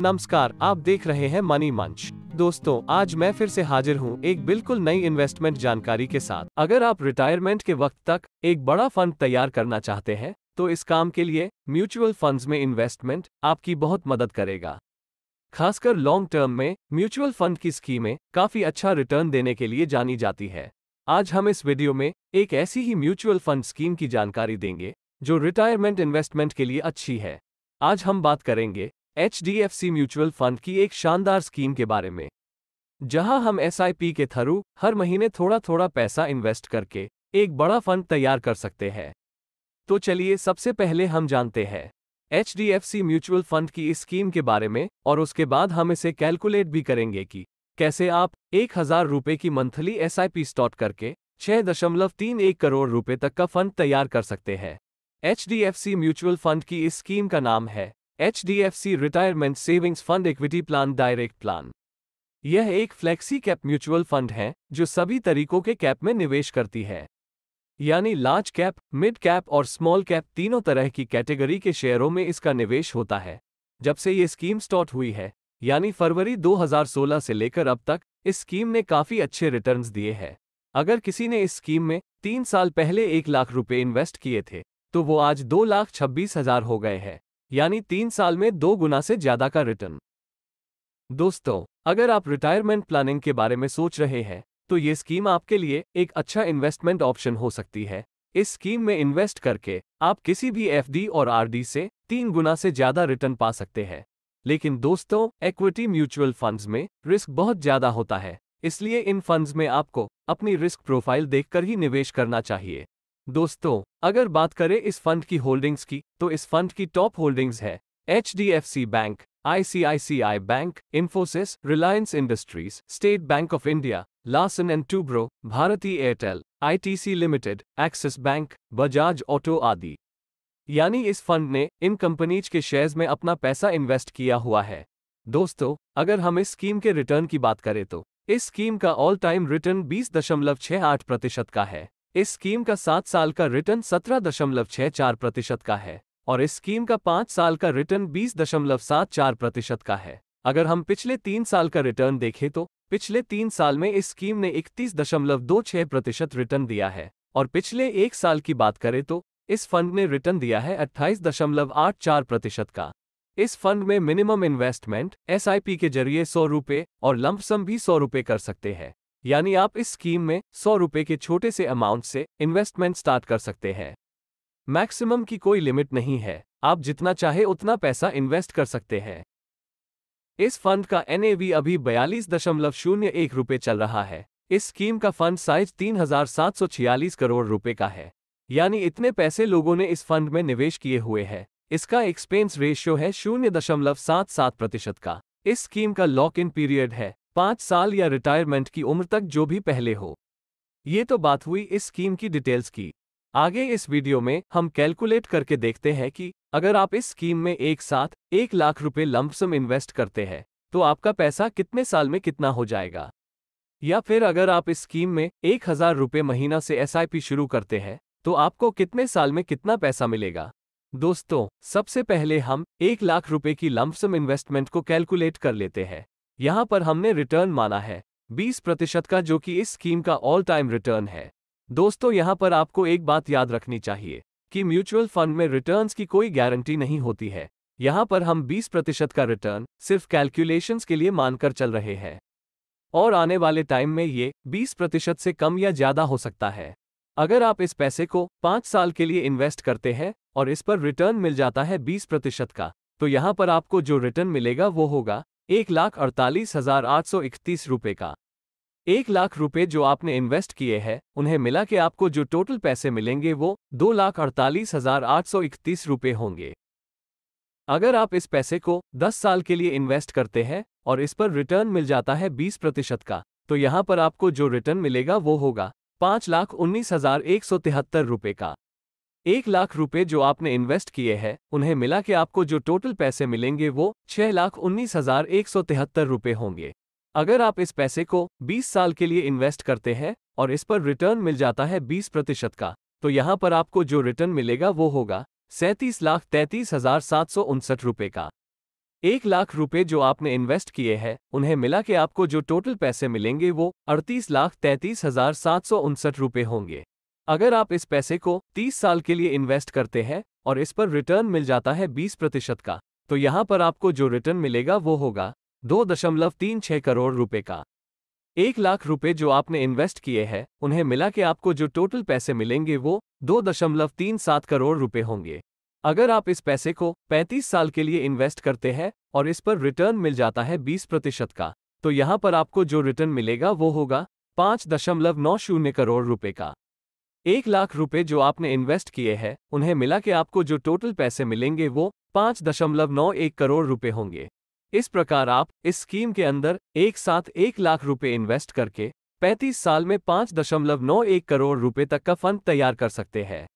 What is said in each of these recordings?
नमस्कार, आप देख रहे हैं मनी मंच। दोस्तों, आज मैं फिर से हाजिर हूँ एक बिल्कुल नई इन्वेस्टमेंट जानकारी के साथ। अगर आप रिटायरमेंट के वक्त तक एक बड़ा फंड तैयार करना चाहते हैं तो इस काम के लिए म्यूचुअल फंड्स में इन्वेस्टमेंट आपकी बहुत मदद करेगा। खासकर लॉन्ग टर्म में म्यूचुअल फंड की स्कीमें काफ़ी अच्छा रिटर्न देने के लिए जानी जाती है। आज हम इस वीडियो में एक ऐसी ही म्यूचुअल फंड स्कीम की जानकारी देंगे, जो रिटायरमेंट इन्वेस्टमेंट के लिए अच्छी है। आज हम बात करेंगे HDFC म्यूचुअल फंड की एक शानदार स्कीम के बारे में। जहाँ हम SIP के थ्रू हर महीने थोड़ा थोड़ा पैसा इन्वेस्ट करके एक बड़ा फंड तैयार कर सकते हैं। तो चलिए सबसे पहले हम जानते हैं HDFC म्यूचुअल फंड की इस स्कीम के बारे में और उसके बाद हम इसे कैलकुलेट भी करेंगे कि कैसे आप एक हज़ार रुपये की मंथली एस स्टॉट करके छह दशमलव तीन एक करोड़ रुपए तक का फंड तैयार कर सकते हैं। HDFC म्यूचुअल फंड की इस स्कीम का नाम है HDFC retirement savings fund equity plan direct plan यह एक फ्लेक्सी कैप म्यूचुअल फंड है, जो सभी तरीकों के कैप में निवेश करती है। यानी लार्ज कैप मिड कैप और स्मॉल कैप तीनों तरह की कैटेगरी के शेयरों में इसका निवेश होता है। जब से ये स्कीम स्टार्ट हुई है, यानी फरवरी 2016 से लेकर अब तक, इस स्कीम ने काफ़ी अच्छे रिटर्न्स दिए हैं। अगर किसी ने इस स्कीम में तीन साल पहले एक लाख रुपए इन्वेस्ट किए थे तो वो आज दो लाख छब्बीस हज़ार हो गए हैं। यानी तीन साल में दो गुना से ज़्यादा का रिटर्न। दोस्तों, अगर आप रिटायरमेंट प्लानिंग के बारे में सोच रहे हैं तो ये स्कीम आपके लिए एक अच्छा इन्वेस्टमेंट ऑप्शन हो सकती है। इस स्कीम में इन्वेस्ट करके आप किसी भी एफडी और आरडी से तीन गुना से ज़्यादा रिटर्न पा सकते हैं। लेकिन दोस्तों इक्विटी म्यूचुअल फंड्स में रिस्क बहुत ज़्यादा होता है, इसलिए इन फंड्स में आपको अपनी रिस्क प्रोफ़ाइल देखकर ही निवेश करना चाहिए। दोस्तों, अगर बात करें इस फंड की होल्डिंग्स की तो इस फंड की टॉप होल्डिंग्स है H Bank, ICICI Bank, Infosys, Reliance Industries, State Bank of India Larsen and Toubro Bharti Airtel, ITC Limited, Axis Bank, Bajaj Auto आदि। यानी इस फंड ने इन कंपनीज़ के शेयर्स में अपना पैसा इन्वेस्ट किया हुआ है। दोस्तों, अगर हम इस स्कीम के रिटर्न की बात करें तो इस स्कीम का ऑल टाइम रिटर्न बीस दशमलव छह आठ प्रतिशत का है। इस स्कीम का सात साल का रिटर्न सत्रह दशमलव छह चार प्रतिशत का है और इस स्कीम का पाँच साल का रिटर्न बीस दशमलव सात चार प्रतिशत का है। अगर हम पिछले तीन साल का रिटर्न देखें तो पिछले तीन साल में इस स्कीम ने इकतीस दशमलव दो छह प्रतिशत रिटर्न दिया है और पिछले एक साल की बात करें तो इस फंड ने रिटर्न दिया है अट्ठाईस दशमलव आठ चार प्रतिशत का। इस फंड में मिनिमम इन्वेस्टमेंट एसआईपी के ज़रिए सौ रुपये और लंपसम भी सौ रुपये कर सकते हैं। यानी आप इस स्कीम में सौ रुपए के छोटे से अमाउंट से इन्वेस्टमेंट स्टार्ट कर सकते हैं। मैक्सिमम की कोई लिमिट नहीं है। आप जितना चाहे उतना पैसा इन्वेस्ट कर सकते हैं। इस फंड का एन अभी बयालीस दशमलव शून्य एक रुपये चल रहा है। इस स्कीम का फंड साइज़ तीन हज़ार सात सौ छियालीस करोड़ रुपए का है। यानी इतने पैसे लोगों ने इस फंड में निवेश किए हुए हैं। इसका एक्सपेंस रेशियो है शून्य दशमलव सात सात प्रतिशत का। इस स्कीम का लॉक इन पीरियड है। पाँच साल या रिटायरमेंट की उम्र तक जो भी पहले हो। ये तो बात हुई इस स्कीम की डिटेल्स की। आगे इस वीडियो में हम कैलकुलेट करके देखते हैं कि अगर आप इस स्कीम में एक साथ एक लाख रुपए लंपसम इन्वेस्ट करते हैं तो आपका पैसा कितने साल में कितना हो जाएगा? या फिर अगर आप इस स्कीम में एक हज़ार रुपये महीना से एसआईपी शुरू करते हैं तो आपको कितने साल में कितना पैसा मिलेगा? दोस्तों, सबसे पहले हम एक लाख रुपए की लंपसम इन्वेस्टमेंट को कैलकुलेट कर लेते हैं। यहाँ पर हमने रिटर्न माना है 20 प्रतिशत का जो कि इस स्कीम का ऑल टाइम रिटर्न है। दोस्तों, यहाँ पर आपको एक बात याद रखनी चाहिए कि म्यूचुअल फंड में रिटर्न्स की कोई गारंटी नहीं होती है। यहाँ पर हम 20 प्रतिशत का रिटर्न सिर्फ़ कैलकुलेशंस के लिए मानकर चल रहे हैं। और आने वाले टाइम में ये 20 प्रतिशत से कम या ज़्यादा हो सकता है। अगर आप इस पैसे को पाँच साल के लिए इन्वेस्ट करते हैं और इस पर रिटर्न मिल जाता है बीस प्रतिशत का तो यहाँ पर आपको जो रिटर्न मिलेगा वो होगा एक लाख अड़तालीस हज़ार आठ सौ इकतीस रुपये का। एक लाख रुपए जो आपने इन्वेस्ट किए हैं, उन्हें मिला के आपको जो टोटल पैसे मिलेंगे वो दो लाख अड़तालीस हज़ार आठ सौ इकतीस रुपये होंगे। अगर आप इस पैसे को दस साल के लिए इन्वेस्ट करते हैं और इस पर रिटर्न मिल जाता है बीस प्रतिशत का तो यहाँ पर आपको जो रिटर्न मिलेगा वो होगा पाँच लाख उन्नीस हज़ार एक सौ तिहत्तर रुपये का। एक लाख रुपए जो आपने इन्वेस्ट किए हैं, उन्हें मिला के आपको जो टोटल पैसे मिलेंगे वो छह लाख उन्नीस हज़ार एक सौ तिहत्तर रुपए होंगे। अगर आप इस पैसे को 20 साल के लिए इन्वेस्ट करते हैं और इस पर रिटर्न मिल जाता है 20 प्रतिशत का तो यहाँ पर आपको जो रिटर्न मिलेगा वो होगा सैंतीस लाख तैंतीस हज़ार सात सौ उनसठ रुपए का। एक लाख रुपए जो आपने इन्वेस्ट किए हैं, उन्हें मिला के आपको जो टोटल पैसे मिलेंगे वो अड़तीस लाख तैंतीस हज़ार सात सौ उनसठ रुपए होंगे। अगर आप इस पैसे को तीस साल के लिए इन्वेस्ट करते हैं और इस पर रिटर्न मिल जाता है बीस प्रतिशत का तो यहाँ पर आपको जो रिटर्न मिलेगा वो होगा दो दशमलव तीन छह करोड़ रुपए का। एक लाख रुपए जो आपने इन्वेस्ट किए हैं, उन्हें मिला के आपको जो टोटल पैसे मिलेंगे वो दो दशमलव तीन सात करोड़ रुपए होंगे। अगर आप इस पैसे को 35 साल के लिए इन्वेस्ट करते हैं और इस पर रिटर्न मिल जाता है 20 प्रतिशत का तो यहाँ पर आपको जो रिटर्न मिलेगा वो होगा पाँच दशमलव नौ शून्य करोड़ रुपए का। एक लाख रुपए जो आपने इन्वेस्ट किए हैं, उन्हें मिला के आपको जो टोटल पैसे मिलेंगे वो पाँच दशमलव नौ एक करोड़ रुपए होंगे। इस प्रकार आप इस स्कीम के अंदर एक साथ एक लाख रुपए इन्वेस्ट करके 35 साल में पाँच दशमलव नौ एक करोड़ रुपए तक का फंड तैयार कर सकते हैं।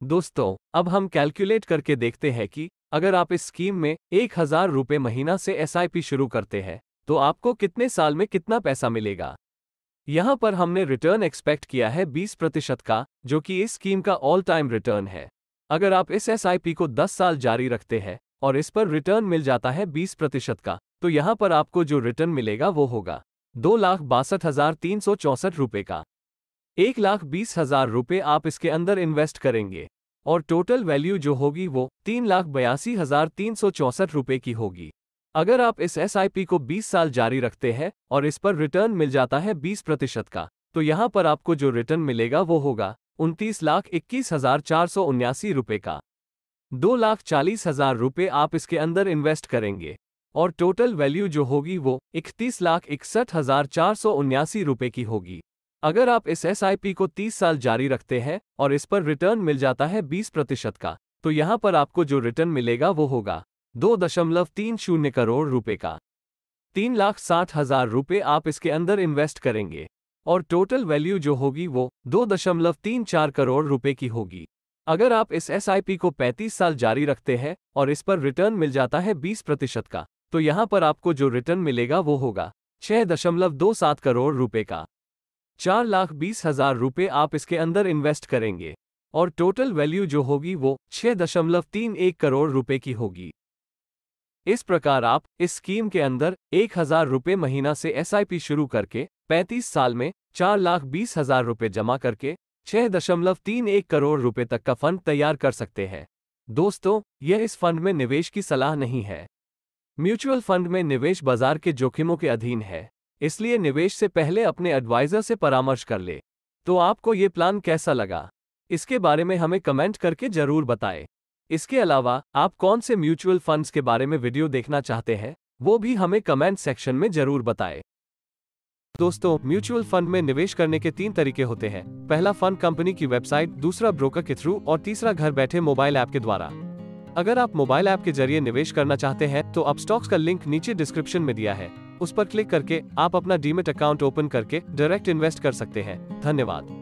दोस्तों, अब हम कैलकुलेट करके देखते हैं कि अगर आप इस स्कीम में एक हज़ार रुपये महीना से एसआईपी शुरू करते हैं तो आपको कितने साल में कितना पैसा मिलेगा? यहाँ पर हमने रिटर्न एक्सपेक्ट किया है 20 प्रतिशत का, जो कि इस स्कीम का ऑल टाइम रिटर्न है। अगर आप इस एसआईपी को 10 साल जारी रखते हैं, और इस पर रिटर्न मिल जाता है 20 प्रतिशत का तो यहाँ पर आपको जो रिटर्न मिलेगा वो होगा। दो लाख बासठ हज़ार तीन सौ चौसठ रुपये का। एक लाख बीस हज़ार रुपये आप इसके अंदर इन्वेस्ट करेंगे, और टोटल वैल्यू जो होगी वो तीन लाख बयासी हज़ार तीन सौ चौसठ रुपये की होगी। अगर आप इस एसआईपी को 20 साल जारी रखते हैं और इस पर रिटर्न मिल जाता है 20 प्रतिशत का तो यहाँ पर आपको जो रिटर्न मिलेगा वो होगा उनतीस लाख इक्कीस हज़ार चार सौ उन्यासी रुपये का। दो लाख चालीस हज़ार रुपये आप इसके अंदर इन्वेस्ट करेंगे और टोटल वैल्यू जो होगी वो इकतीस लाख इकसठ हज़ार चार सौ उन्यासी रुपये की होगी। अगर आप इस एसआईपी को 30 साल जारी रखते हैं और इस पर रिटर्न मिल जाता है 20 प्रतिशत का तो यहाँ पर आपको जो रिटर्न मिलेगा वो होगा दो दशमलव तीन शून्य करोड़ रुपए का। तीन लाख साठ हज़ार रुपये आप इसके अंदर इन्वेस्ट करेंगे। और टोटल वैल्यू जो होगी वो दो दशमलव तीन चार करोड़ रुपए की होगी। अगर आप इस एसआईपी को 35 साल जारी रखते हैं और इस पर रिटर्न मिल जाता है 20 प्रतिशत का तो यहाँ पर आपको जो रिटर्न मिलेगा वो होगा छह दशमलव दो सात करोड़ रुपए का। चार लाख बीस हज़ार रुपये आप इसके अंदर इन्वेस्ट करेंगे। और टोटल वैल्यू जो होगी वो छह दशमलव तीन एक करोड़ रुपए की होगी। इस प्रकार आप इस स्कीम के अंदर एक हज़ार रुपये महीना से एसआईपी शुरू करके 35 साल में चार लाख बीस हज़ार रुपये जमा करके छह दशमलव तीन एक करोड़ रुपए तक का फंड तैयार कर सकते हैं। दोस्तों, यह इस फंड में निवेश की सलाह नहीं है। म्यूचुअल फंड में निवेश बाज़ार के जोखिमों के अधीन है, इसलिए निवेश से पहले अपने एडवाइजर से परामर्श कर ले। तो आपको ये प्लान कैसा लगा? इसके बारे में हमें कमेंट करके ज़रूर बताएँ। इसके अलावा, आप कौन से म्यूचुअल फंड्स के बारे में वीडियो देखना चाहते हैं, वो भी हमें कमेंट सेक्शन में ज़रूर बताएँ। दोस्तों, म्यूचुअल फंड में निवेश करने के तीन तरीके होते हैं। पहला फंड कंपनी की वेबसाइट, दूसरा ब्रोकर के थ्रू और तीसरा घर बैठे मोबाइल ऐप के द्वारा। अगर आप मोबाइल ऐप के ज़रिए निवेश करना चाहते हैं तो आप स्टॉक्स का लिंक नीचे डिस्क्रिप्शन में दिया है। उस पर क्लिक करके आप अपना डीमेट अकाउंट ओपन करके डायरेक्ट इन्वेस्ट कर सकते हैं। धन्यवाद।